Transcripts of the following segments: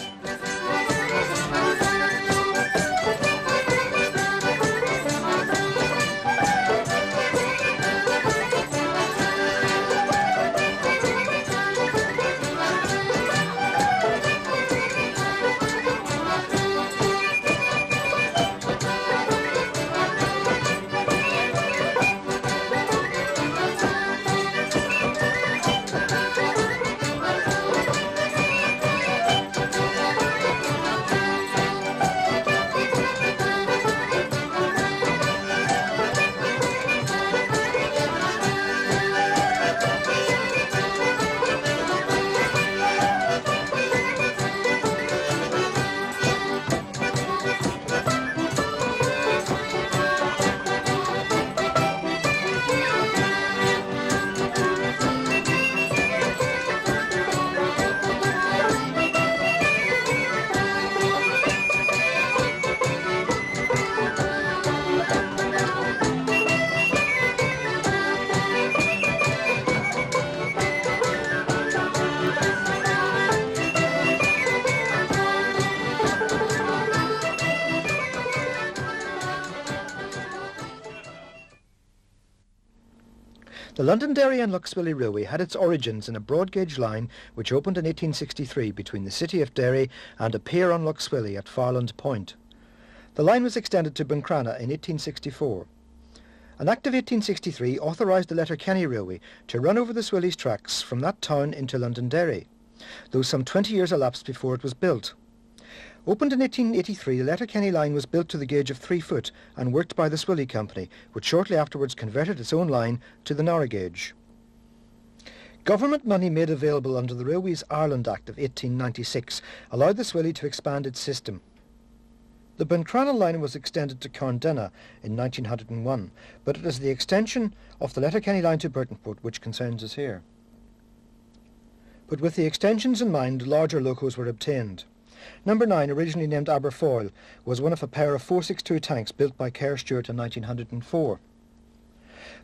The Londonderry and Lough Railway had its origins in a broad gauge line which opened in 1863 between the city of Derry and a pier on Lough Swilly at Farland Point. The line was extended to Buncrana in 1864. An Act of 1863 authorised the Letterkenny Railway to run over the Swilly's tracks from that town into Londonderry, though some 20 years elapsed before it was built. Opened in 1883, the Letterkenny line was built to the gauge of 3 foot and worked by the Swilly Company, which shortly afterwards converted its own line to the narrow gauge. Government money made available under the Railways Ireland Act of 1896 allowed the Swilly to expand its system. The Buncrana line was extended to Carndonagh in 1901, but it is the extension of the Letterkenny line to Burtonport which concerns us here. But with the extensions in mind, larger locos were obtained. Number 9, originally named Aberfoyle, was one of a pair of 462 tanks built by Kerr Stuart in 1904.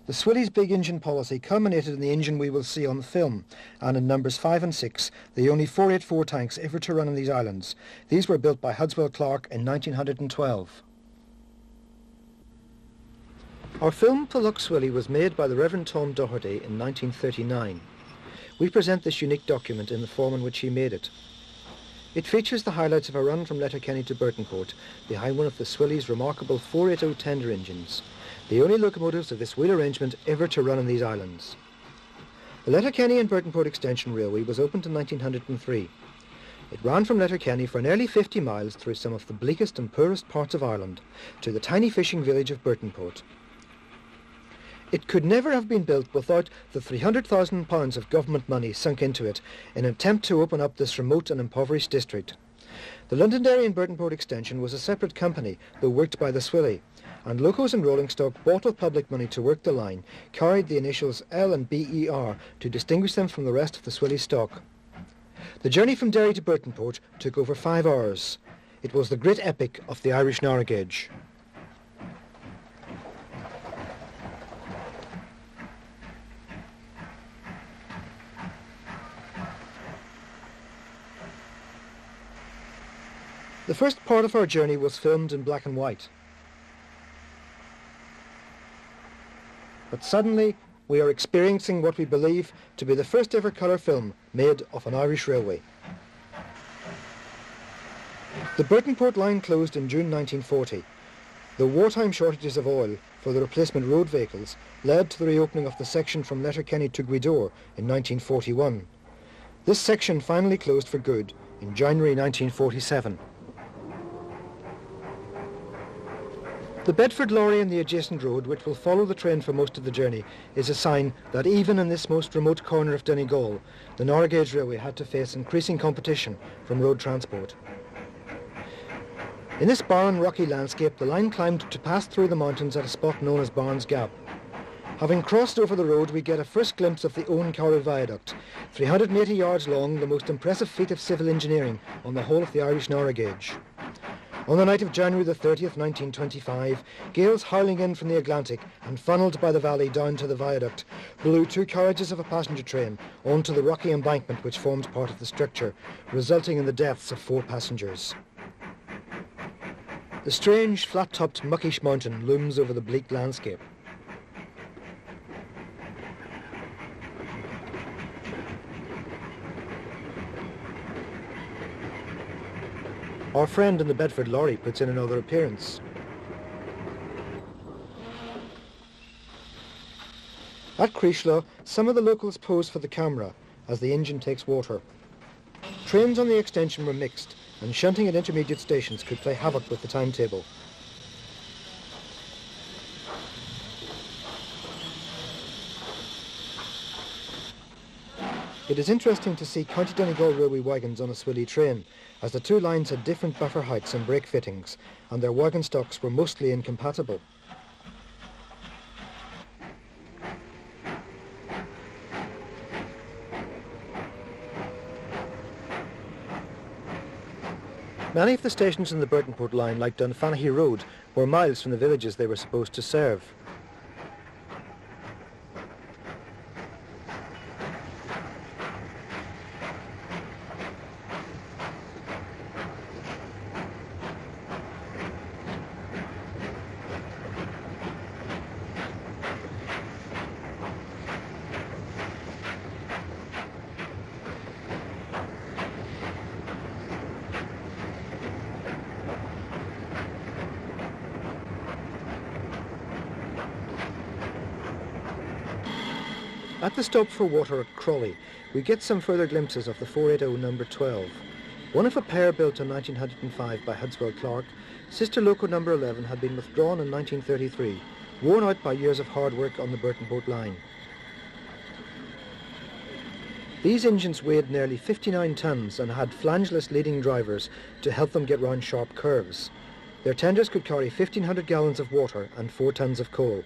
The Swilly's big engine policy culminated in the engine we will see on the film, and in numbers 5 and 6, the only 484 tanks ever to run on these islands. These were built by Hudswell Clarke in 1912. Our film Lough Swilly was made by the Reverend Tom Doherty in 1939. We present this unique document in the form in which he made it. It features the highlights of a run from Letterkenny to Burtonport behind one of the Swilly's remarkable 480 tender engines, the only locomotives of this wheel arrangement ever to run on these islands. The Letterkenny and Burtonport Extension Railway was opened in 1903. It ran from Letterkenny for nearly 50 miles through some of the bleakest and poorest parts of Ireland to the tiny fishing village of Burtonport. It could never have been built without the £300,000 of government money sunk into it in an attempt to open up this remote and impoverished district. The Londonderry and Burtonport extension was a separate company, though worked by the Swilly, and locos and rolling stock bought with public money to work the line carried the initials L and BER to distinguish them from the rest of the Swilly stock. The journey from Derry to Burtonport took over five hours. It was the great epic of the Irish narrow The first part of our journey was filmed in black and white. But suddenly we are experiencing what we believe to be the first ever colour film made of an Irish railway. The Burtonport line closed in June 1940. The wartime shortages of oil for the replacement road vehicles led to the reopening of the section from Letterkenny to Gweedore in 1941. This section finally closed for good in January 1947. The Bedford lorry and the adjacent road, which will follow the train for most of the journey, is a sign that even in this most remote corner of Donegal, the narrow railway had to face increasing competition from road transport. In this barren, rocky landscape, the line climbed to pass through the mountains at a spot known as Barnes Gap. Having crossed over the road, we get a first glimpse of the Owencarrow Viaduct, 380 yards long, the most impressive feat of civil engineering on the whole of the Irish narrow gauge. On the night of January the 30th, 1925, gales howling in from the Atlantic and funneled by the valley down to the viaduct blew two carriages of a passenger train onto the rocky embankment which formed part of the structure, resulting in the deaths of four passengers. The strange, flat-topped Muckish mountain looms over the bleak landscape. Our friend in the Bedford lorry puts in another appearance. At Creeslough, some of the locals pose for the camera as the engine takes water. Trains on the extension were mixed and shunting at intermediate stations could play havoc with the timetable. It is interesting to see County Donegal railway wagons on a Swilly train, as the two lines had different buffer heights and brake fittings, and their wagon stocks were mostly incompatible. Many of the stations in the Burtonport line, like Dunfanaghy Road, were miles from the villages they were supposed to serve. At the stop for water at Crolly, we get some further glimpses of the 480 number 12. One of a pair built in 1905 by Hudswell Clarke, sister loco number 11 had been withdrawn in 1933, worn out by years of hard work on the Burtonport line. These engines weighed nearly 59 tonnes and had flangeless leading drivers to help them get round sharp curves. Their tenders could carry 1500 gallons of water and 4 tonnes of coal.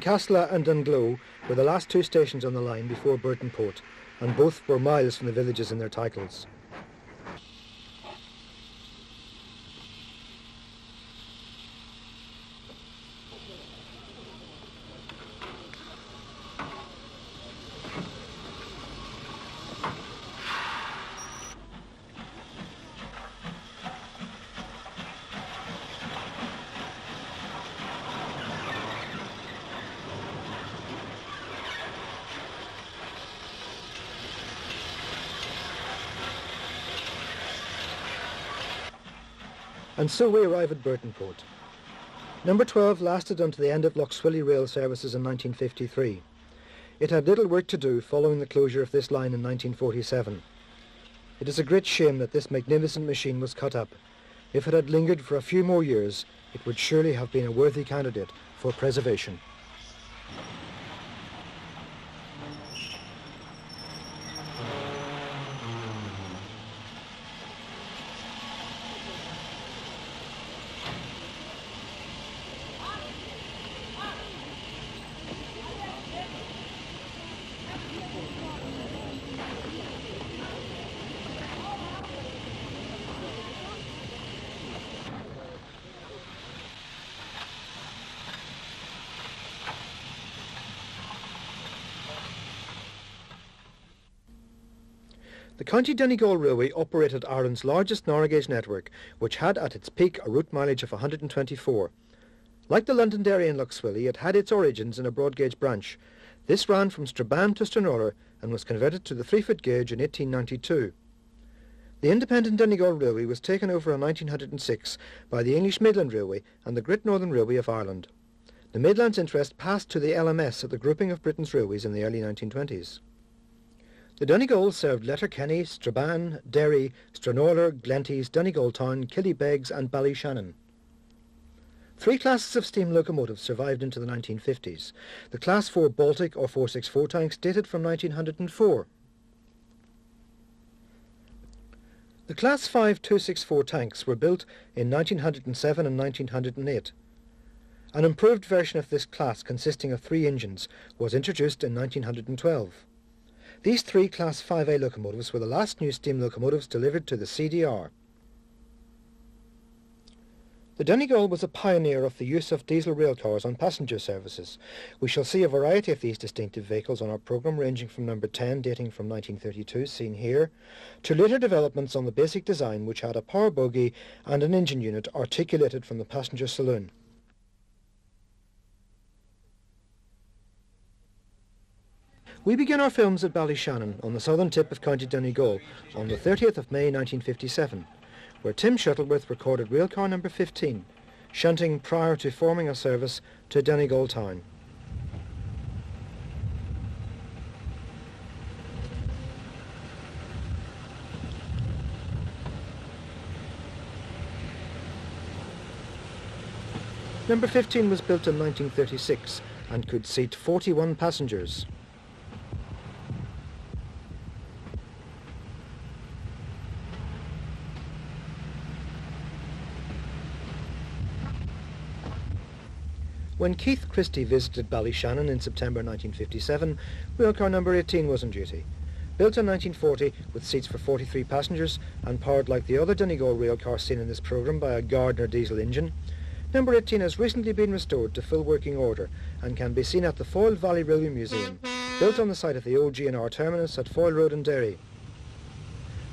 Kincasslagh and Dunglow were the last two stations on the line before Burtonport, and both were miles from the villages in their titles. And so we arrive at Burtonport. Number 12 lasted until the end of Lough rail services in 1953. It had little work to do following the closure of this line in 1947. It is a great shame that this magnificent machine was cut up. If it had lingered for a few more years, it would surely have been a worthy candidate for preservation. The County Donegal Railway operated Ireland's largest narrow gauge network, which had at its peak a route mileage of 124. Like the Londonderry and Lough Swilly, it had its origins in a broad gauge branch. This ran from Strabane to Stranorlar and was converted to the three-foot gauge in 1892. The independent Donegal Railway was taken over in 1906 by the English Midland Railway and the Great Northern Railway of Ireland. The Midlands interest passed to the LMS at the grouping of Britain's railways in the early 1920s. The Donegal served Letterkenny, Strabane, Derry, Stranorlar, Glenties, Donegal Town, Killybegs and Ballyshannon. Three classes of steam locomotives survived into the 1950s. The Class 4 Baltic or 464 tanks dated from 1904. The Class 5 264 tanks were built in 1907 and 1908. An improved version of this class consisting of three engines was introduced in 1912. These three Class 5A locomotives were the last new steam locomotives delivered to the CDR. The Donegal was a pioneer of the use of diesel railcars on passenger services. We shall see a variety of these distinctive vehicles on our programme ranging from number 10 dating from 1932 seen here to later developments on the basic design which had a power bogie and an engine unit articulated from the passenger saloon. We begin our films at Ballyshannon on the southern tip of County Donegal on the 30th of May 1957 where Tim Shuttleworth recorded railcar number 15, shunting prior to forming a service to Donegal town. Number 15 was built in 1936 and could seat 41 passengers. When Keith Christie visited Ballyshannon in September 1957, railcar number 18 was on duty. Built in 1940 with seats for 43 passengers and powered like the other Donegal railcar seen in this programme by a Gardner diesel engine, number 18 has recently been restored to full working order and can be seen at the Foyle Valley Railway Museum, built on the site of the old GNR terminus at Foyle Road in Derry.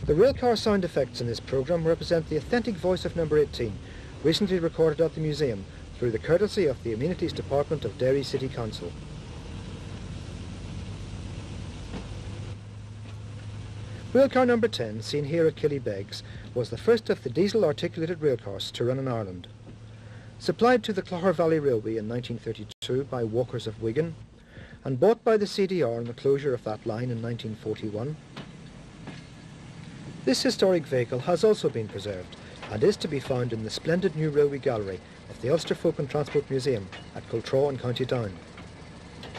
The railcar sound effects in this programme represent the authentic voice of number 18, recently recorded at the museum through the courtesy of the Amenities Department of Derry City Council. Railcar number 10, seen here at Killybegs, was the first of the diesel articulated railcars to run in Ireland. Supplied to the Clogher Valley Railway in 1932 by Walkers of Wigan, and bought by the CDR on the closure of that line in 1941, this historic vehicle has also been preserved and is to be found in the splendid new railway gallery of the Ulster Folk and Transport Museum at Cultra in County Down.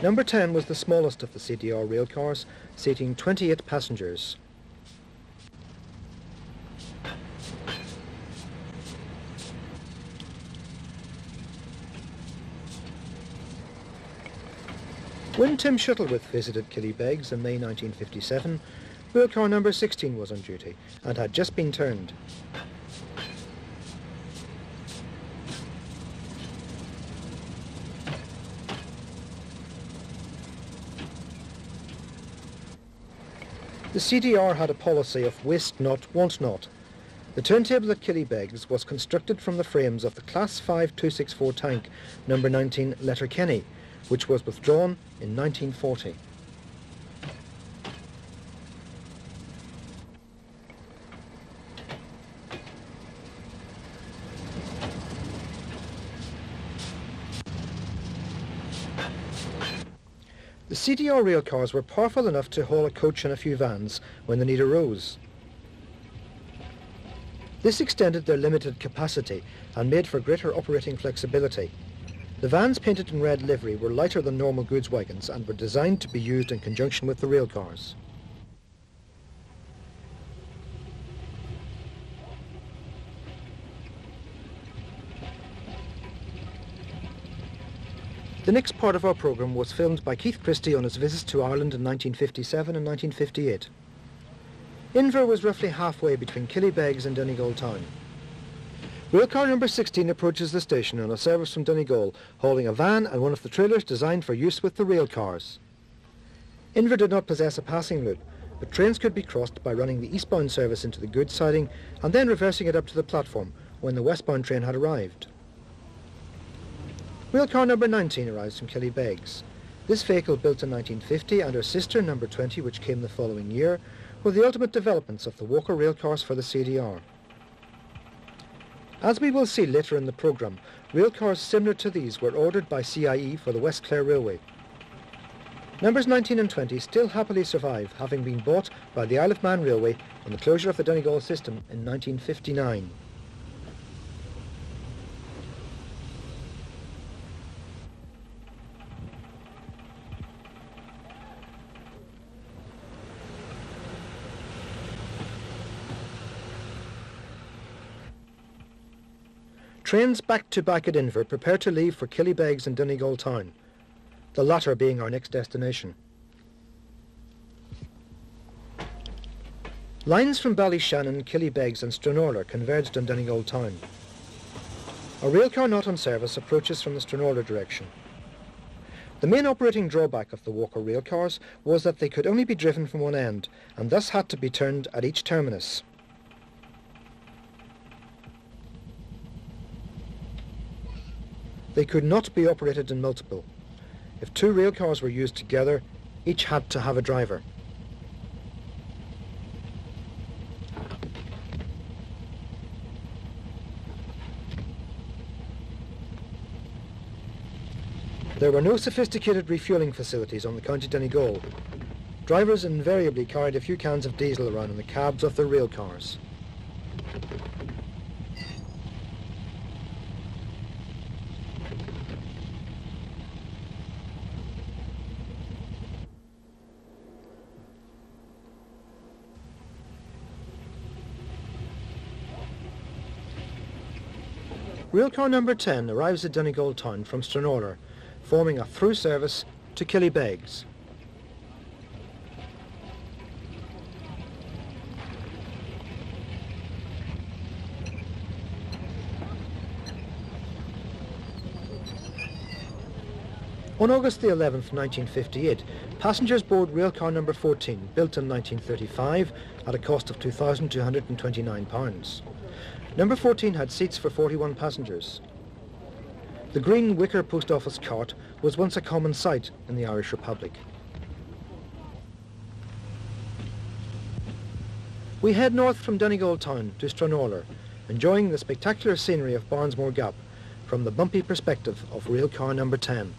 Number 10 was the smallest of the CDR railcars, seating 28 passengers. When Tim Shuttleworth visited Killybegs in May 1957, railcar number 16 was on duty and had just been turned. CDR had a policy of waste not, want not. The turntable at Killybegs was constructed from the frames of the Class 5 264 tank number 19 Letterkenny, which was withdrawn in 1940. The rail cars were powerful enough to haul a coach and a few vans when the need arose. This extended their limited capacity and made for greater operating flexibility. The vans painted in red livery were lighter than normal goods wagons and were designed to be used in conjunction with the railcars. The next part of our programme was filmed by Keith Christie on his visits to Ireland in 1957 and 1958. Inver was roughly halfway between Killybegs and Donegal town. Railcar number 16 approaches the station on a service from Donegal, hauling a van and one of the trailers designed for use with the rail cars. Inver did not possess a passing loop, but trains could be crossed by running the eastbound service into the goods siding and then reversing it up to the platform when the westbound train had arrived. Railcar number 19 arrives from Killybegs. This vehicle built in 1950 and her sister number 20 which came the following year were the ultimate developments of the Walker railcars for the CDR. As we will see later in the programme, railcars similar to these were ordered by CIE for the West Clare Railway. Numbers 19 and 20 still happily survive, having been bought by the Isle of Man Railway on the closure of the Donegal system in 1959. Trains back to back at Inver prepare to leave for Killybegs and Donegal town, the latter being our next destination. Lines from Ballyshannon, Killybegs and Stranorlar converged on Donegal town. A railcar not on service approaches from the Stranorlar direction. The main operating drawback of the Walker railcars was that they could only be driven from one end and thus had to be turned at each terminus. They could not be operated in multiple. If two railcars were used together, each had to have a driver. There were no sophisticated refuelling facilities on the County Donegal. Drivers invariably carried a few cans of diesel around in the cabs of their rail Railcar number 10 arrives at Donegal town from Stranorlar forming a through service to Killybegs. On August the 11th, 1958, passengers board railcar number 14, built in 1935 at a cost of £2,229. Number 14 had seats for 41 passengers. The green wicker post office cart was once a common sight in the Irish Republic. We head north from Donegal town to Stranorlar, enjoying the spectacular scenery of Barnesmore Gap from the bumpy perspective of rail car number 10.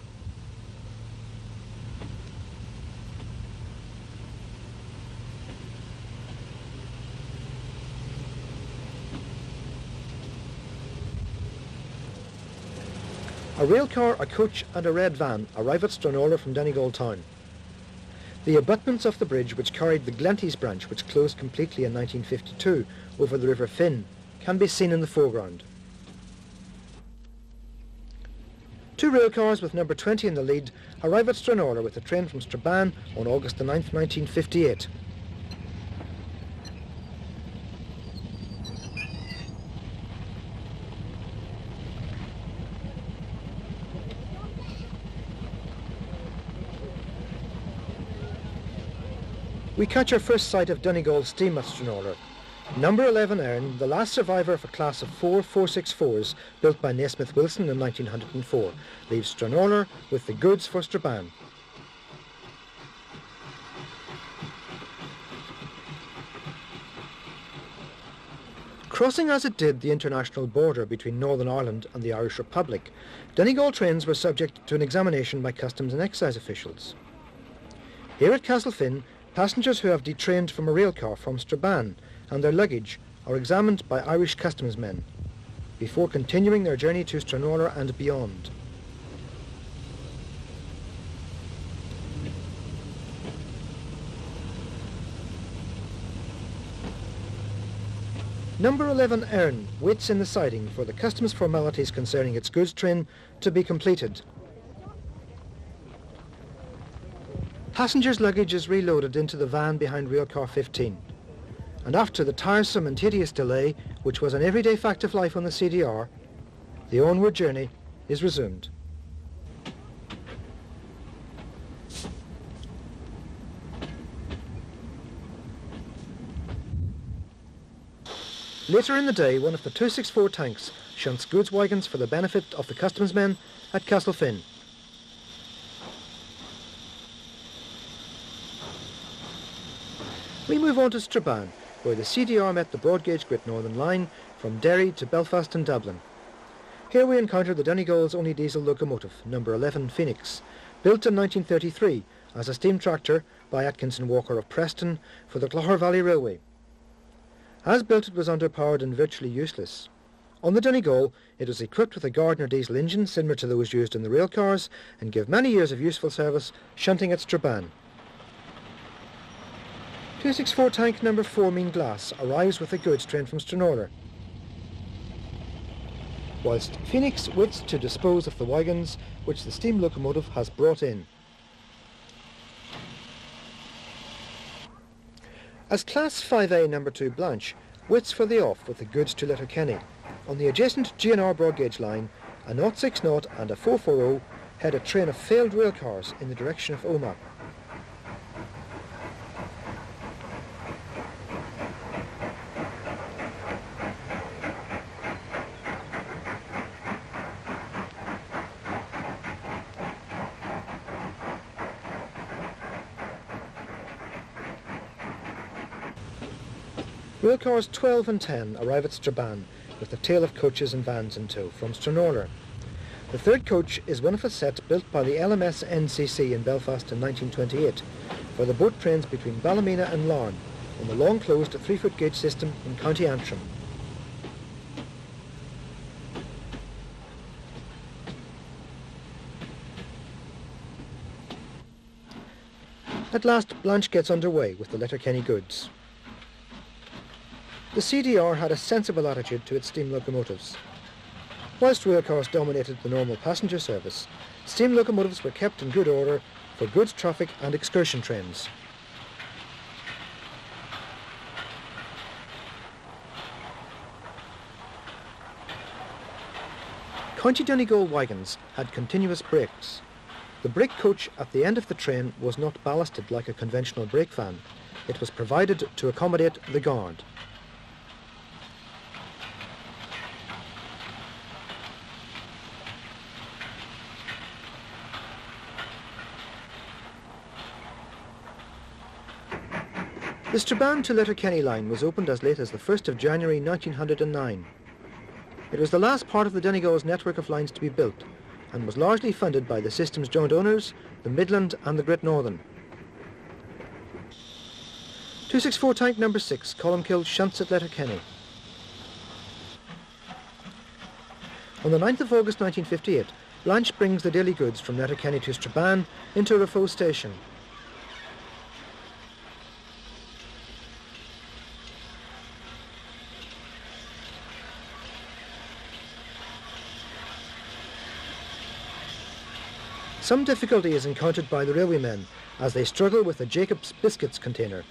A railcar, a coach and a red van arrive at Stranorlar from Donegal town. The abutments of the bridge which carried the Glenties branch which closed completely in 1952 over the River Finn can be seen in the foreground. Two railcars with number 20 in the lead arrive at Stranorlar with a train from Strabane on August 9, 1958. We catch our first sight of Donegal steam at Stranorlar. Number 11 Erne, the last survivor of a class of four 464s built by Nasmyth Wilson in 1904, leaves Stranorlar with the goods for Strabane. Crossing as it did the international border between Northern Ireland and the Irish Republic, Donegal trains were subject to an examination by customs and excise officials. Here at Castlefin, Passengers who have detrained from a railcar from Strabane and their luggage are examined by Irish customs men before continuing their journey to Stranorlar and beyond. Number 11 Erne waits in the siding for the customs formalities concerning its goods train to be completed Passengers' luggage is reloaded into the van behind railcar 15. And after the tiresome and tedious delay, which was an everyday fact of life on the CDR, the onward journey is resumed. Later in the day, one of the 264 tanks shunts goods wagons for the benefit of the customs men at Castlefin. Move on to Strabane, where the CDR met the broad gauge Great Northern Line from Derry to Belfast and Dublin. Here we encounter the Donegal's only diesel locomotive, number 11 Phoenix, built in 1933 as a steam tractor by Atkinson Walker of Preston for the Clogher Valley Railway. As built it was underpowered and virtually useless. On the Donegal, it was equipped with a Gardner diesel engine similar to those used in the rail cars and gave many years of useful service shunting at Strabane. 264 tank number 4 Meenglas arrives with the goods train from Stranorlar. whilst Phoenix waits to dispose of the wagons which the steam locomotive has brought in. As Class 5A Number 2 Blanche waits for the off with the goods to Letterkenny, on the adjacent GNR broad gauge line, a 060 and a 440 head a train of failed rail cars in the direction of Omagh. Railcars 12 and 10 arrive at Strabane with the tail of coaches and vans in tow from Stranorlar. The third coach is one of a set built by the LMS NCC in Belfast in 1928 for the boat trains between Ballymena and Larne on the long closed three-foot gauge system in County Antrim. At last, Blanche gets underway with the Letterkenny goods. The CDR had a sensible attitude to its steam locomotives. Whilst railcars dominated the normal passenger service, steam locomotives were kept in good order for goods traffic and excursion trains. County Donegal wagons had continuous brakes. The brake coach at the end of the train was not ballasted like a conventional brake van. It was provided to accommodate the guard. The Strabane to Letterkenny line was opened as late as the 1st of January 1909. It was the last part of the Donegal's network of lines to be built and was largely funded by the system's joint owners, the Midland and the Great Northern. 264 tank number 6, Columbkille shunts at Letterkenny. On the 9th of August 1958, Blanche brings the daily goods from Letterkenny to Strabane into Raphoe station Some difficulty is encountered by the railwaymen as they struggle with the Jacob's biscuits container.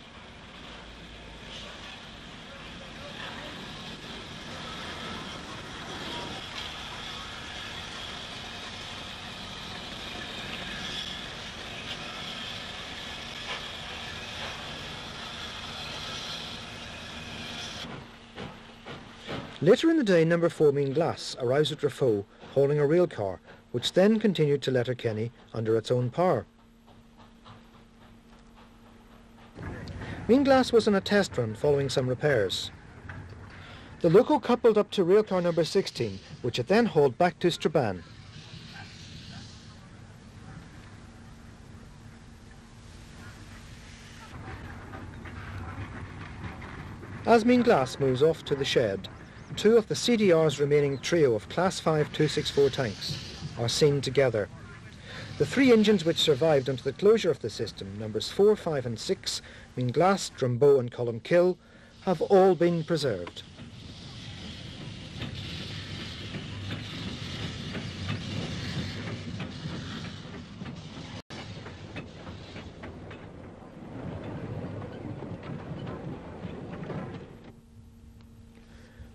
Later in the day, number 4 Meenglas arrives at Raphoe hauling a rail car which then continued to Letterkenny under its own power. Meenglas was on a test run following some repairs. The loco coupled up to railcar number 16, which it then hauled back to Strabane. As Meenglas moves off to the shed, two of the CDR's remaining trio of Class 5 264 tanks are seen together. The three engines which survived until the closure of the system, numbers 4, 5 and 6, Meenglas, Drumbo and Columbkille, have all been preserved.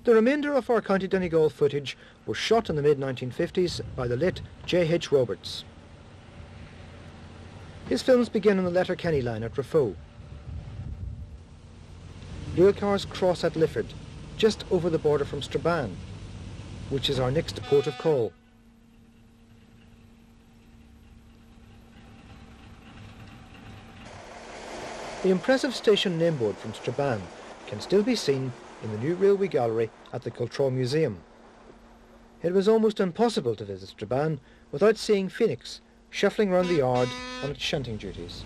The remainder of our County Donegal footage was shot in the mid-1950s by the late J.H. Roberts. His films begin on the Letterkenny line at Raphoe. Railcars cross at Lifford, just over the border from Strabane, which is our next port of call. The impressive station nameboard from Strabane can still be seen in the new railway gallery at the Cultra Museum. It was almost impossible to visit Strabane without seeing Phoenix shuffling round the yard on its shunting duties.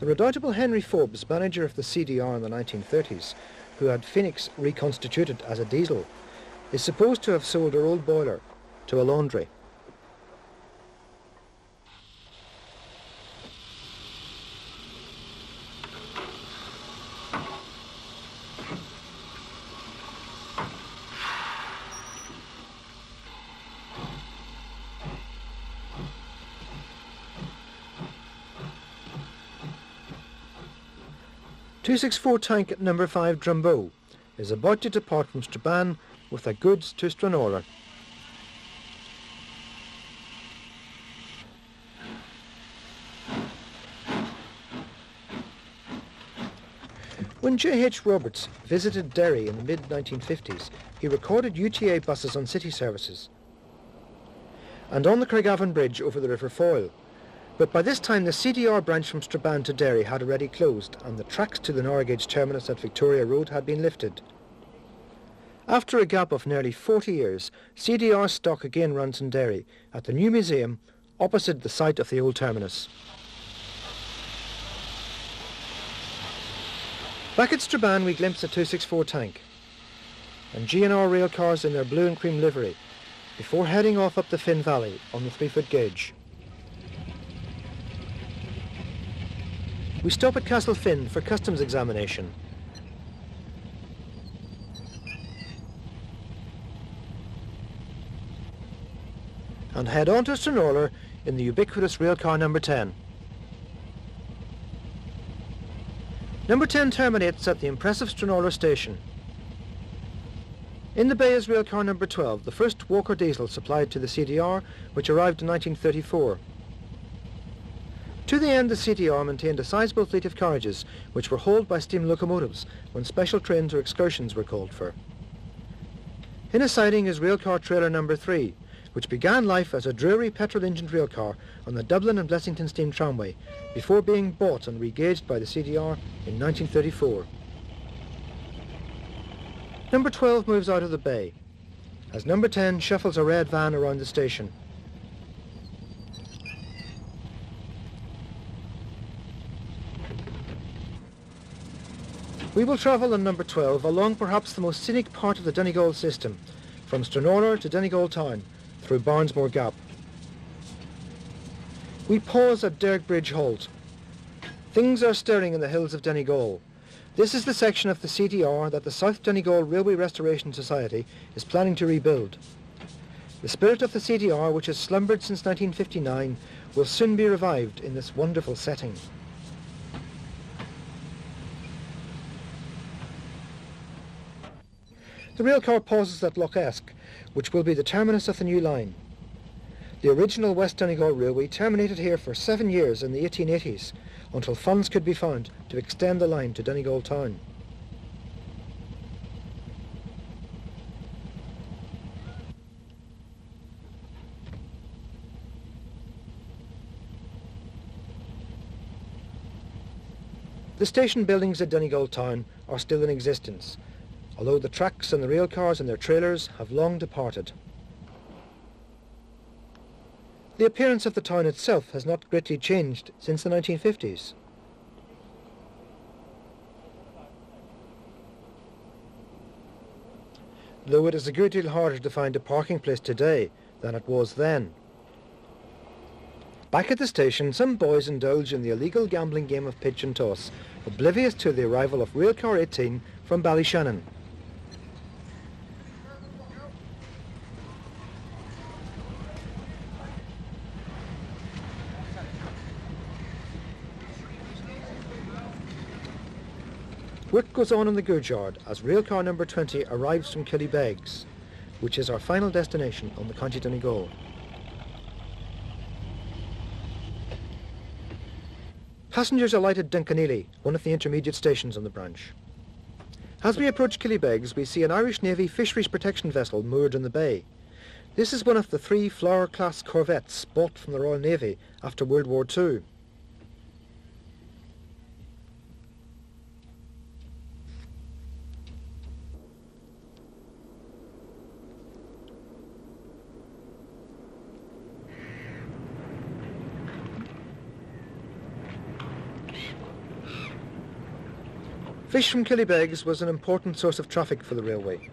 The redoubtable Henry Forbes, manager of the CDR in the 1930s, who had Phoenix reconstituted as a diesel, is supposed to have sold her old boiler to a laundry. 264 tank number 5 Drumbo is about to depart from Strabane with their goods to Stranorlar. When J.H. Roberts visited Derry in the mid-1950s, he recorded UTA buses on city services and on the Craigavon Bridge over the River Foyle. But by this time the CDR branch from Strabane to Derry had already closed and the tracks to the Norrgate terminus at Victoria Road had been lifted. After a gap of nearly 40 years, CDR stock again runs in Derry at the new museum opposite the site of the old terminus. Back at Strabane we glimpse a 264 tank and GNR rail cars in their blue and cream livery before heading off up the Finn Valley on the three-foot gauge. We stop at Castle Finn for customs examination. And head on to Stranorlar in the ubiquitous railcar number 10. Number 10 terminates at the impressive Stranorlar station. In the bay is railcar number 12, the first Walker diesel supplied to the CDR, which arrived in 1934. To the end, the CDR maintained a sizable fleet of carriages, which were hauled by steam locomotives when special trains or excursions were called for. In a siding is railcar trailer number 3, which began life as a dreary petrol-engined railcar on the Dublin and Blessington Steam Tramway before being bought and regauged by the CDR in 1934. Number 12 moves out of the bay as number 10 shuffles a red van around the station. We will travel on number 12 along perhaps the most scenic part of the Donegal system, from Stranorlar to Donegal town, through Barnesmore Gap. We pause at Derg Bridge Halt. Things are stirring in the hills of Donegal. This is the section of the CDR that the South Donegal Railway Restoration Society is planning to rebuild. The spirit of the CDR, which has slumbered since 1959, will soon be revived in this wonderful setting. The railcar pauses at Lough Eske, which will be the terminus of the new line. The original West Donegal Railway terminated here for seven years in the 1880s until funds could be found to extend the line to Donegal town. The station buildings at Donegal town are still in existence although the tracks and the rail cars and their trailers have long departed. The appearance of the town itself has not greatly changed since the 1950s. Though it is a good deal harder to find a parking place today than it was then. Back at the station, some boys indulge in the illegal gambling game of pitch and toss, oblivious to the arrival of Railcar 18 from Ballyshannon. Work goes on in the goods yard as railcar number 20 arrives from Killybegs, which is our final destination on the County Donegal. Passengers alight at Dunkineely, one of the intermediate stations on the branch. As we approach Killybegs, we see an Irish Navy fisheries protection vessel moored in the bay. This is one of the three Flower-class corvettes bought from the Royal Navy after World War II. Fish from Killybegs was an important source of traffic for the railway,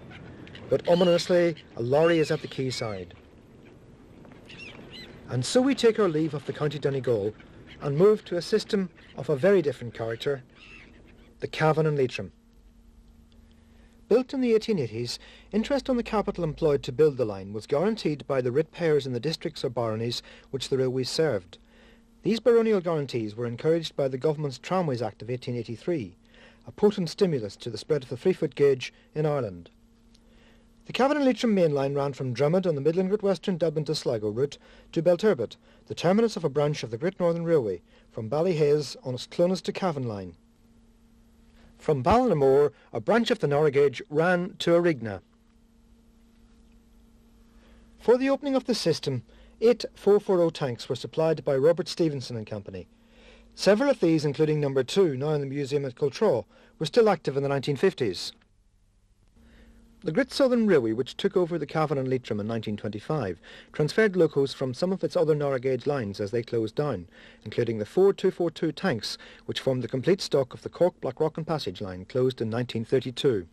but ominously a lorry is at the quayside. And so we take our leave of the County Donegal and move to a system of a very different character, the Cavan and Leitrim. Built in the 1880s, interest on the capital employed to build the line was guaranteed by the ratepayers in the districts or baronies which the railways served. These baronial guarantees were encouraged by the government's Tramways Act of 1883, a potent stimulus to the spread of the three-foot gauge in Ireland. The Cavan and Leitrim main line ran from Dromod on the Midland Great Western Dublin to Sligo route to Belturbet, the terminus of a branch of the Great Northern Railway, from Ballyhaise on its Clones to Cavan line. From Ballinamore, a branch of the narrow gauge ran to Arigna. For the opening of the system, eight 440 tanks were supplied by Robert Stephenson and Company. Several of these, including number two, now in the museum at Cultra, were still active in the 1950s. The Great Southern Railway, which took over the Cavan and Leitrim in 1925, transferred locos from some of its other narrow gauge lines as they closed down, including the four 242 tanks, which formed the complete stock of the Cork Blackrock and Passage line, closed in 1932.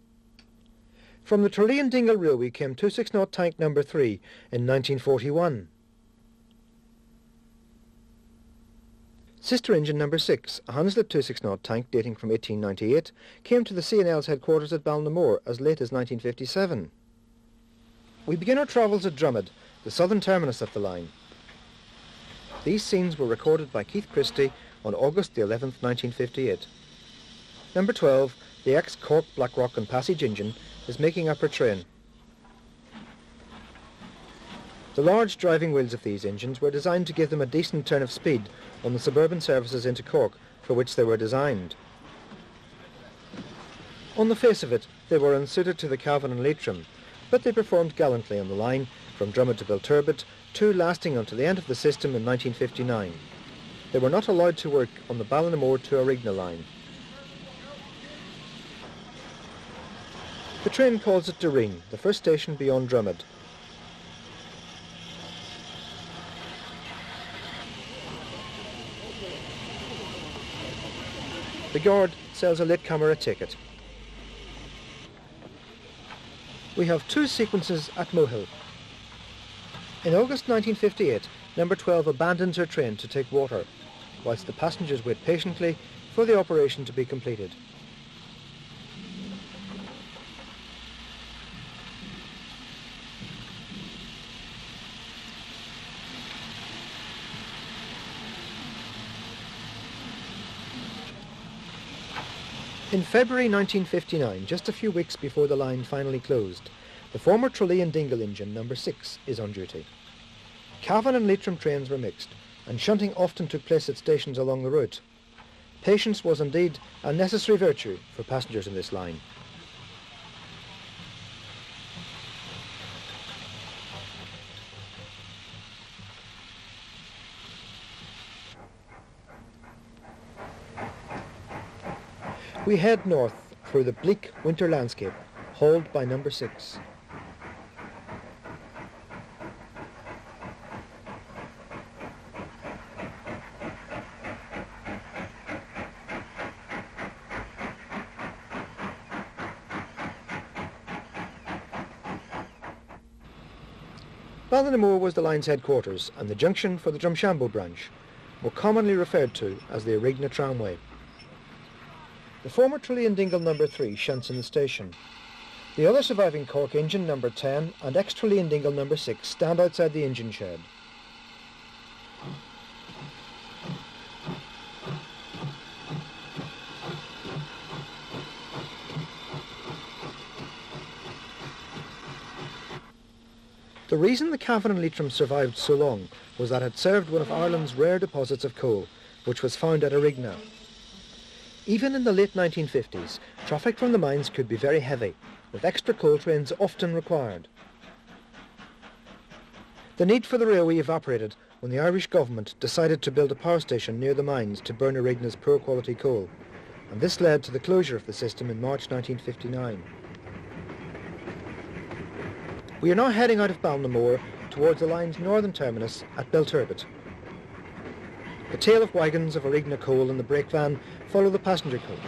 From the Tralee and Dingle Railway came 260 tank number 3 in 1941. Sister engine number 6, a Hunslet 260 tank dating from 1898, came to the C&L's headquarters at Ballinamore as late as 1957. We begin our travels at Dromod, the southern terminus of the line. These scenes were recorded by Keith Christie on August the 11th, 1958. Number 12, the ex-Cork Blackrock and Passage engine, is making up her train. The large driving wheels of these engines were designed to give them a decent turn of speed on the suburban services into Cork for which they were designed. On the face of it, they were unsuited to the Cavan and Leitrim, but they performed gallantly on the line from Dromod to Belturbet, two lasting until the end of the system in 1959. They were not allowed to work on the Ballinamore to Arigna line. The train calls at Derreen, the first station beyond Dromod, The guard sells a latecomer a ticket. We have two sequences at Mohill. In August 1958, number 12 abandons her train to take water, whilst the passengers wait patiently for the operation to be completed. In February 1959, just a few weeks before the line finally closed, the former Tralee and Dingle engine number 6 is on duty. Cavan and Leitrim trains were mixed, and shunting often took place at stations along the route. Patience was indeed a necessary virtue for passengers in this line. We head north through the bleak winter landscape, hauled by number six. Ballinamore was the line's headquarters and the junction for the Drumshanbo branch, more commonly referred to as the Arigna Tramway. The former Tralee and Dingle number 3 shunts in the station. The other surviving Cork engine number 10 and ex Tralee and Dingle number 6 stand outside the engine shed. The reason the Cavan and Leitrim survived so long was that it served one of Ireland's rare deposits of coal, which was found at Arigna, even in the late 1950s, traffic from the mines could be very heavy, with extra coal trains often required. The need for the railway evaporated when the Irish government decided to build a power station near the mines to burn Arigna's poor quality coal, and this led to the closure of the system in March 1959. We are now heading out of Ballinamore towards the line's northern terminus at Belturbet. The tail of wagons of Arigna coal and the brake van follow the passenger coach.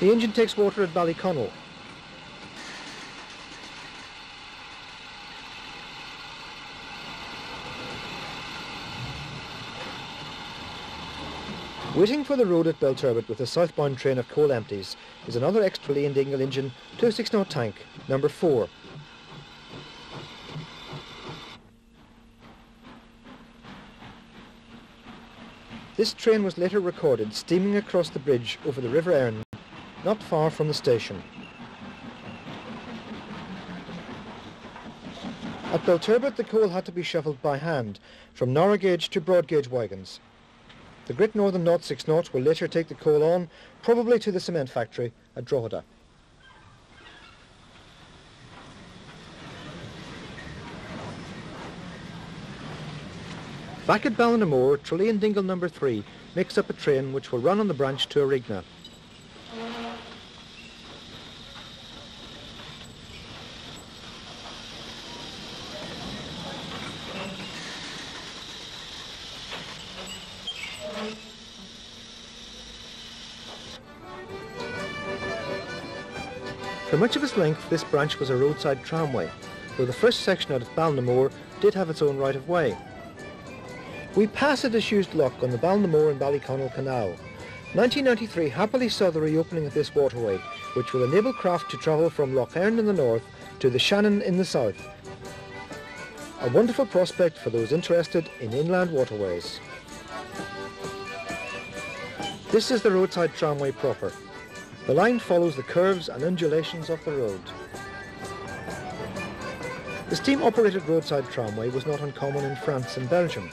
The engine takes water at Ballyconnell Waiting for the road at Belturbet with a southbound train of coal empties is another ex-Tralee and Dingle engine 260 tank, number 4. This train was later recorded steaming across the bridge over the River Erne, not far from the station. At Belturbet the coal had to be shuffled by hand from narrow gauge to broad gauge wagons. The Great Northern 060 will later take the coal on, probably to the cement factory at Drogheda. Back at Ballinamore, Tralee and Dingle number 3 makes up a train which will run on the branch to Arigna. Much of its length, this branch was a roadside tramway, though the first section out of Ballinamore did have its own right-of-way. We pass a disused lock on the Ballinamore and Ballyconnell Canal. 1993 happily saw the reopening of this waterway, which will enable craft to travel from Lough Erne in the north to the Shannon in the south. A wonderful prospect for those interested in inland waterways. This is the roadside tramway proper. The line follows the curves and undulations of the road. The steam-operated roadside tramway was not uncommon in France and Belgium,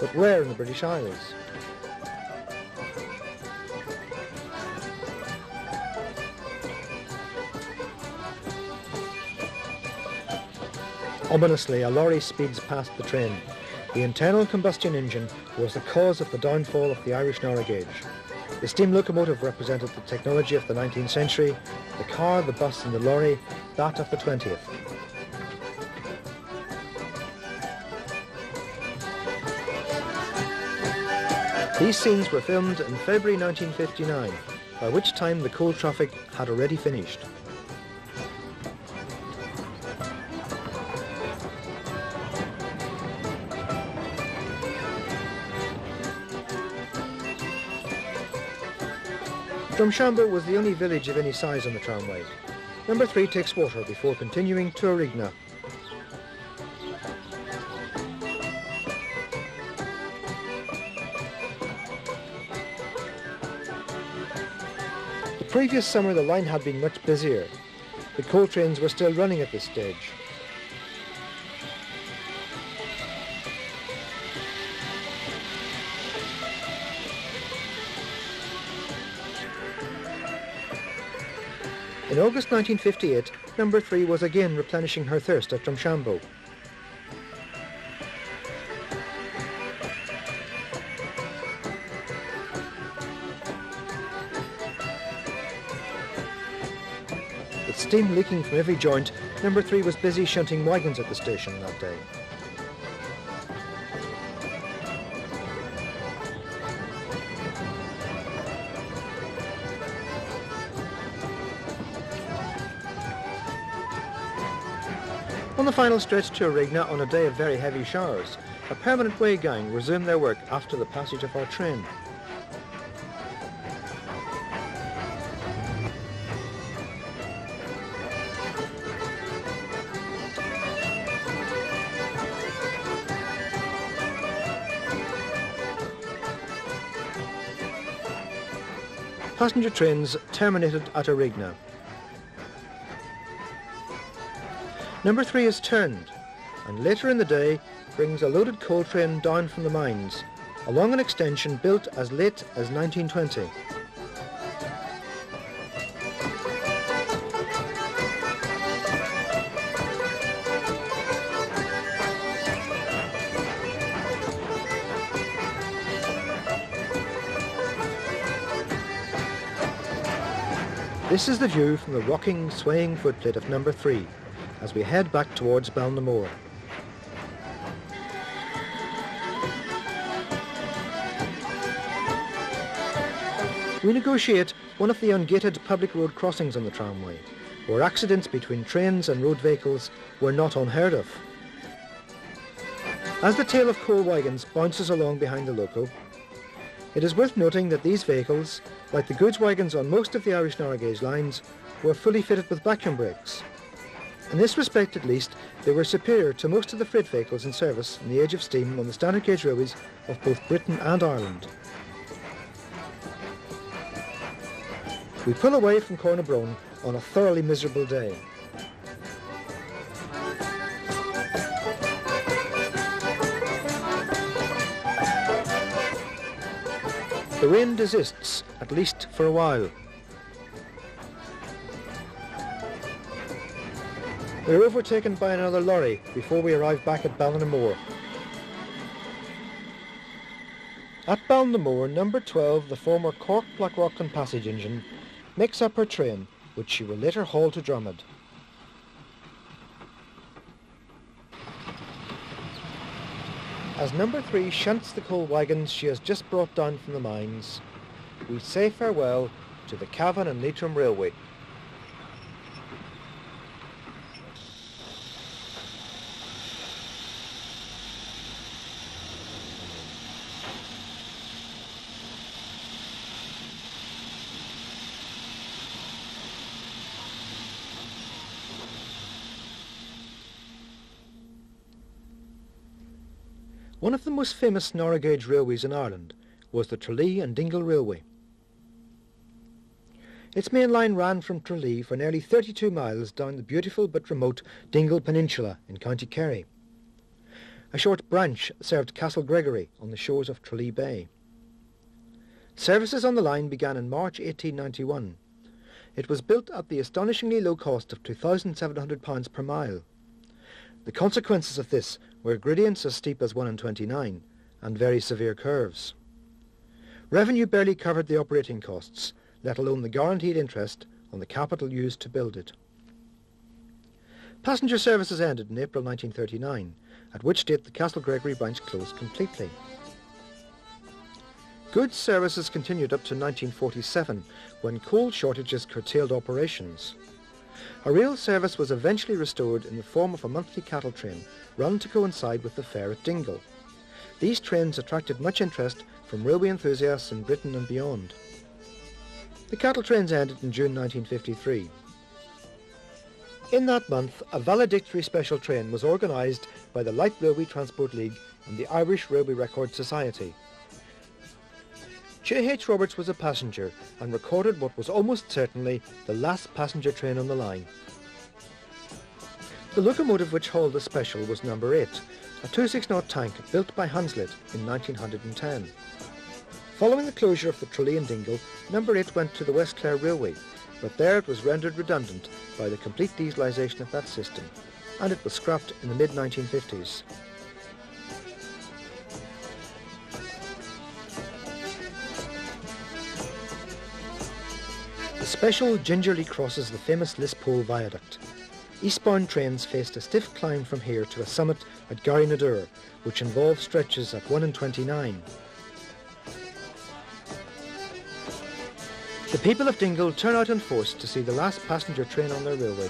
but rare in the British Isles. Ominously, a lorry speeds past the train. The internal combustion engine was the cause of the downfall of the Irish narrow gauge. The steam locomotive represented the technology of the 19th century, the car, the bus and the lorry, that of the 20th. These scenes were filmed in February 1959, by which time the coal traffic had already finished. Drumshanbo was the only village of any size on the tramway. Number 3 takes water before continuing to Arigna. The previous summer the line had been much busier. The coal trains were still running at this stage. In August 1958, number 3 was again replenishing her thirst at Drumshanbo. With steam leaking from every joint, number 3 was busy shunting wagons at the station that day. The final stretch to Arigna on a day of very heavy showers, a permanent way gang resumed their work after the passage of our train. Passenger trains terminated at Arigna. Number 3 is turned and later in the day brings a loaded coal train down from the mines along an extension built as late as 1920. This is the view from the rocking, swaying footplate of number 3 as we head back towards Ballinamore. We negotiate one of the ungated public road crossings on the tramway, where accidents between trains and road vehicles were not unheard of. As the tail of coal wagons bounces along behind the loco, It is worth noting that these vehicles, like the goods wagons on most of the Irish narrow gauge lines, were fully fitted with vacuum brakes. In this respect at least, they were superior to most of the freight vehicles in service in the age of steam on the standard gauge railways of both Britain and Ireland. We pull away from Cornabrone on a thoroughly miserable day. The rain desists, at least for a while. We are overtaken by another lorry before we arrive back at Ballinamore. At Ballinamore, number 12, the former Cork Blackrock and Passage engine, makes up her train, which she will later haul to Dromod. As number three shunts the coal wagons she has just brought down from the mines, we say farewell to the Cavan and Leitrim Railway. One of the most famous narrow gauge railways in Ireland was the Tralee and Dingle Railway. Its main line ran from Tralee for nearly 32 miles down the beautiful but remote Dingle Peninsula in County Kerry. A short branch served Castle Gregory on the shores of Tralee Bay. Services on the line began in March 1891. It was built at the astonishingly low cost of £2,700 per mile. The consequences of this were gradients as steep as 1 in 29 and very severe curves. Revenue barely covered the operating costs, let alone the guaranteed interest on the capital used to build it. Passenger services ended in April 1939, at which date the Castle Gregory branch closed completely. Goods services continued up to 1947, when coal shortages curtailed operations. A rail service was eventually restored in the form of a monthly cattle train run to coincide with the fair at Dingle. These trains attracted much interest from railway enthusiasts in Britain and beyond. The cattle trains ended in June 1953. In that month, a valedictory special train was organised by the Light Railway Transport League and the Irish Railway Record Society. J.H. Roberts was a passenger and recorded what was almost certainly the last passenger train on the line. The locomotive which hauled the special was number 8, a 2-6-knot tank built by Hunslet in 1910. Following the closure of the Tralee and Dingle, number 8 went to the West Clare Railway, but there it was rendered redundant by the complete dieselisation of that system, and it was scrapped in the mid-1950s. The special gingerly crosses the famous Lispole Viaduct. Eastbound trains faced a stiff climb from here to a summit at Garrynadour, which involved stretches at 1 and 29. The people of Dingle turn out in force to see the last passenger train on their railway.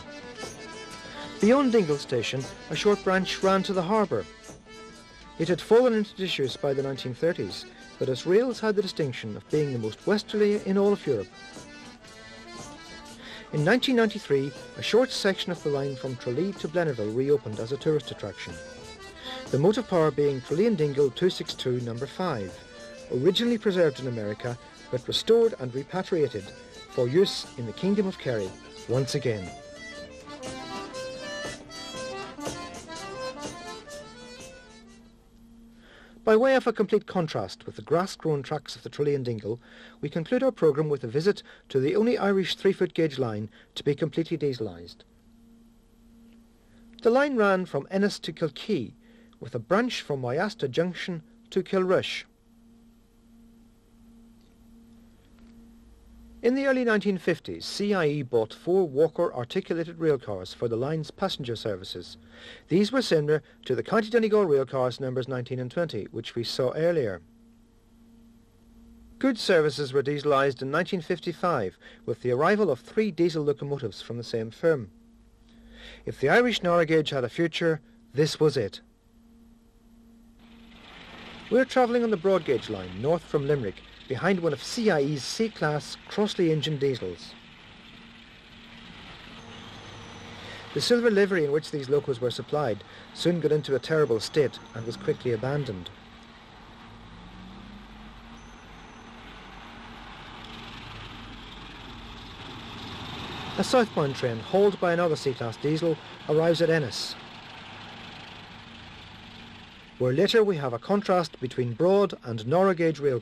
Beyond Dingle station, a short branch ran to the harbour. It had fallen into disuse by the 1930s, but its rails had the distinction of being the most westerly in all of Europe in 1993, a short section of the line from Tralee to Blennerville reopened as a tourist attraction. The motive power being Tralee and Dingle 262 number 5, originally preserved in America but restored and repatriated for use in the Kingdom of Kerry once again. By way of a complete contrast with the grass-grown tracks of the Tralee and Dingle, we conclude our programme with a visit to the only Irish three-foot gauge line to be completely dieselised. The line ran from Ennis to Kilkee, with a branch from Moyasta Junction to Kilrush. In the early 1950s, CIE bought four Walker articulated railcars for the line's passenger services. These were similar to the County Donegal railcars numbers 19 and 20, which we saw earlier. Goods services were dieselised in 1955 with the arrival of three diesel locomotives from the same firm. If the Irish narrow gauge had a future, this was it. We're travelling on the broad gauge line north from Limerick behind one of CIE's C-Class Crossley engine diesels. The silver livery in which these locos were supplied soon got into a terrible state and was quickly abandoned. A southbound train hauled by another C-Class diesel arrives at Ennis where later we have a contrast between broad and narrow gauge rail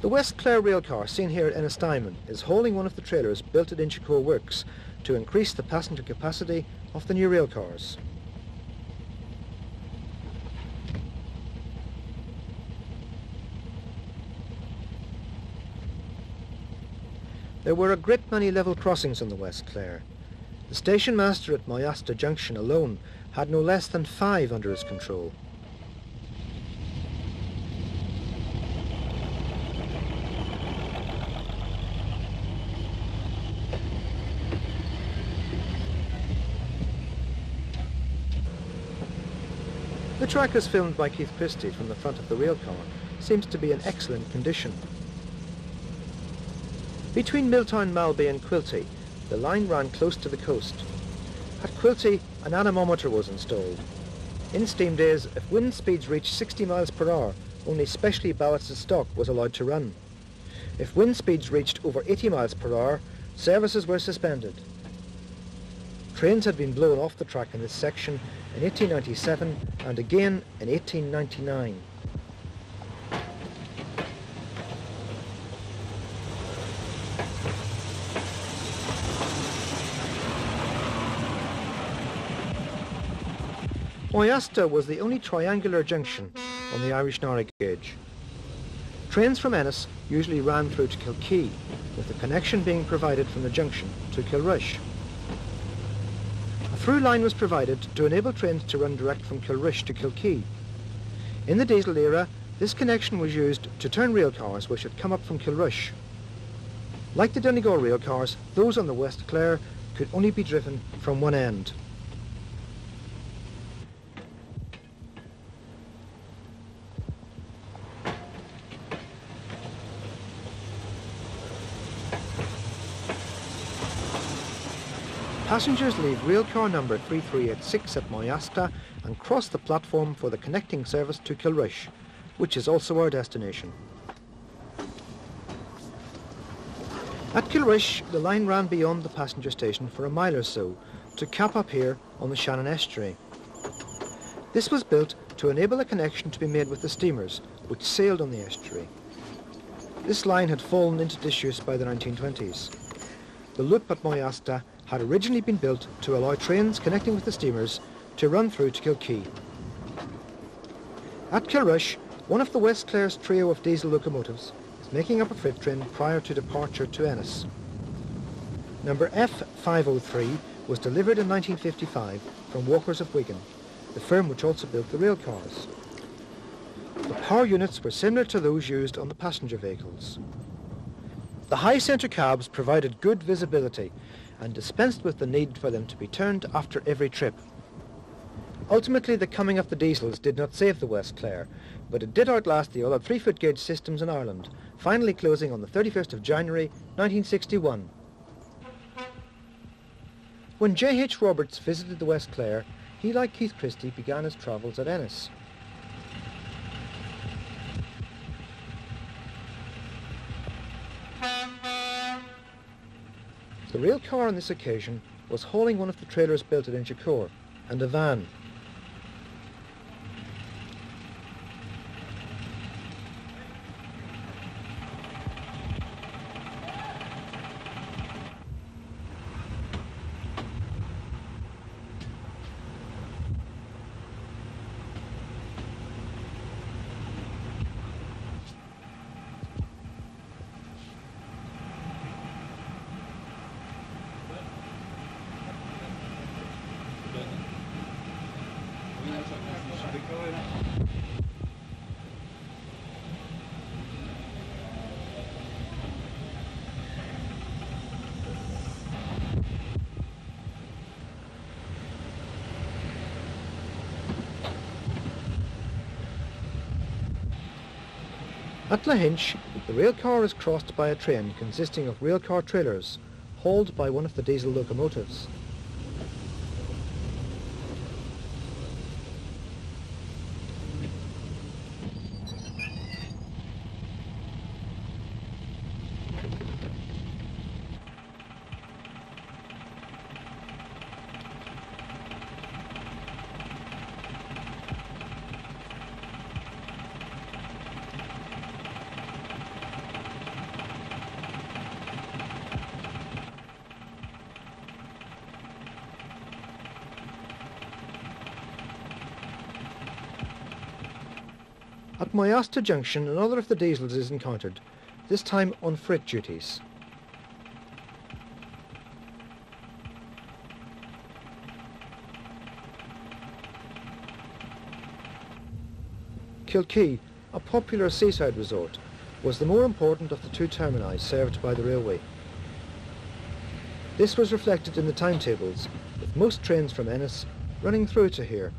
The West Clare railcar seen here at Ennistimon is hauling one of the trailers built at Inchicore Works to increase the passenger capacity of the new railcars. There were a great many level crossings on the West Clare. The station master at Moyasta Junction alone had no less than five under his control. The track as filmed by Keith Christie from the front of the railcar seems to be in excellent condition. Between Milltown Malbay and Quilty, the line ran close to the coast. At Quilty, an anemometer was installed. In steam days, if wind speeds reached 60 miles per hour, only specially ballasted stock was allowed to run. If wind speeds reached over 80 miles per hour, services were suspended. Trains had been blown off the track in this section in 1897 and again in 1899. Moyasta was the only triangular junction on the Irish narrow gauge. Trains from Ennis usually ran through to Kilkee, with a connection being provided from the junction to Kilrush. A through line was provided to enable trains to run direct from Kilrush to Kilkee. In the diesel era, this connection was used to turn rail cars which had come up from Kilrush. Like the Donegal rail cars, those on the West Clare could only be driven from one end. Passengers leave railcar number 3386 at Moyasta and cross the platform for the connecting service to Kilrush, which is also our destination. At Kilrush, the line ran beyond the passenger station for a mile or so to Cappagh pier on the Shannon estuary. This was built to enable a connection to be made with the steamers, which sailed on the estuary. This line had fallen into disuse by the 1920s. The loop at Moyasta had originally been built to allow trains connecting with the steamers to run through to Kilkee. At Kilrush, one of the West Clare's trio of diesel locomotives is making up a freight train prior to departure to Ennis. Number F503 was delivered in 1955 from Walkers of Wigan, the firm which also built the rail cars. The power units were similar to those used on the passenger vehicles. The high centre cabs provided good visibility and dispensed with the need for them to be turned after every trip. Ultimately, the coming of the diesels did not save the West Clare, but it did outlast the other three-foot gauge systems in Ireland, finally closing on the 31st of January 1961. When J.H. Roberts visited the West Clare, he, like Keith Christie, began his travels at Ennis. The rail car on this occasion was hauling one of the trailers built at Inchicore and a van. At Lahinch, the rail car is crossed by a train consisting of rail car trailers, hauled by one of the diesel locomotives. Moyasta Junction, another of the diesels is encountered, this time on freight duties. Kilkee, a popular seaside resort, was the more important of the two termini served by the railway. This was reflected in the timetables, with most trains from Ennis running through to here.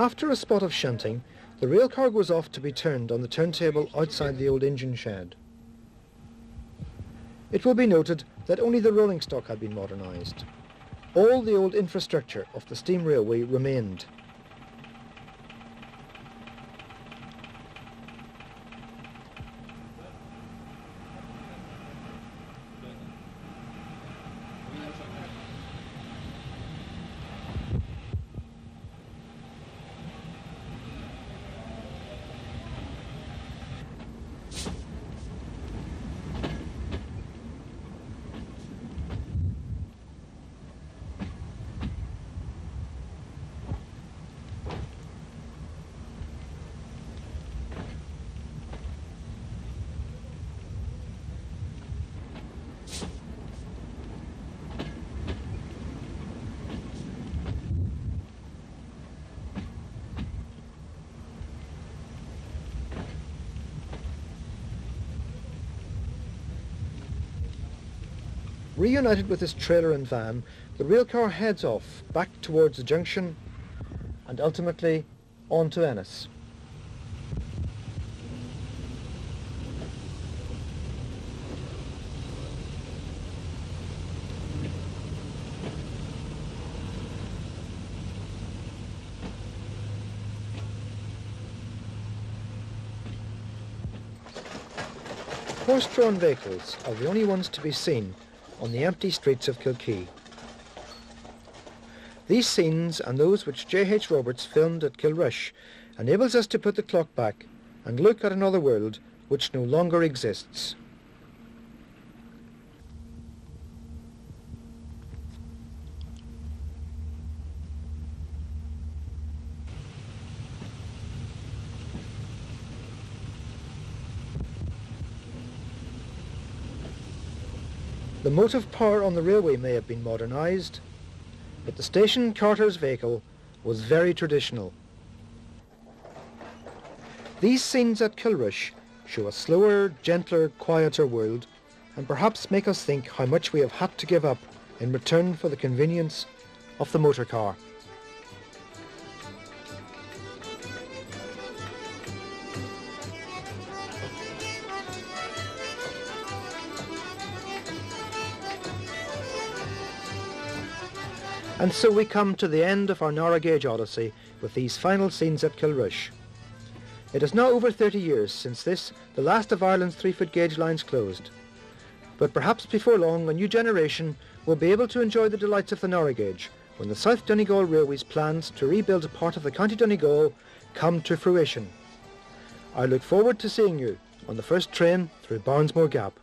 After a spot of shunting, the railcar goes off to be turned on the turntable outside the old engine shed. It will be noted that only the rolling stock had been modernised. All the old infrastructure of the steam railway remained. Reunited with his trailer and van, the railcar heads off back towards the junction and ultimately on to Ennis. Horse-drawn vehicles are the only ones to be seen on the empty streets of Kilkee. These scenes and those which J.H. Roberts filmed at Kilrush enables us to put the clock back and look at another world which no longer exists. The motive power on the railway may have been modernised, but the station carter's vehicle was very traditional. These scenes at Kilrush show a slower, gentler, quieter world and perhaps make us think how much we have had to give up in return for the convenience of the motor car. And so we come to the end of our narrow gauge odyssey with these final scenes at Kilrush. It is now over 30 years since this, the last of Ireland's three-foot gauge lines closed. But perhaps before long a new generation will be able to enjoy the delights of the narrow gauge when the South Donegal Railway's plans to rebuild a part of the County Donegal come to fruition. I look forward to seeing you on the first train through Barnesmore Gap.